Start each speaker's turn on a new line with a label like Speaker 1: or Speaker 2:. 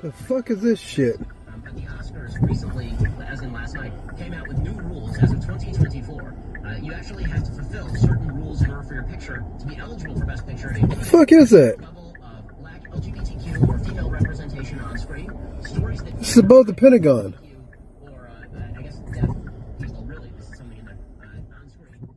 Speaker 1: The fuck is this shit?
Speaker 2: Um, at the Oscars recently, as in last night, came out with new rules as of 2024. Uh, you actually have to fulfill certain rules in order for your picture to be eligible for Best Picture. What the fuck is it? Black LGBTQ or female representation on screen. Stories that this is about the Pentagon. Or, uh, I guess death. Well, really, this is something in the, uh, on screen.